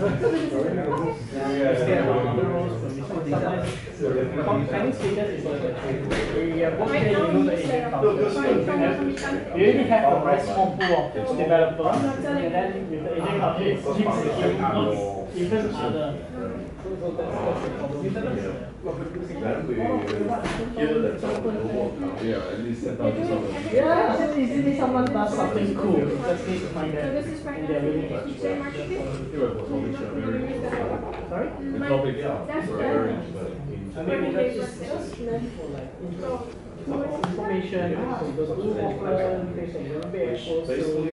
you the already have a very small pool of developers, and then with the Asian culture, it keeps even other. So, so that's, that's the we hear that someone will walk out, yeah, at least send out to. Yeah, just easily someone does something cool, you just need find So this is right and they're now. to Is there much of it? Yeah, but topics are very interesting. Sorry? The topics are very interesting. I mean, that's just, just for like intro, information, so those who offer, things like that, be exposed to.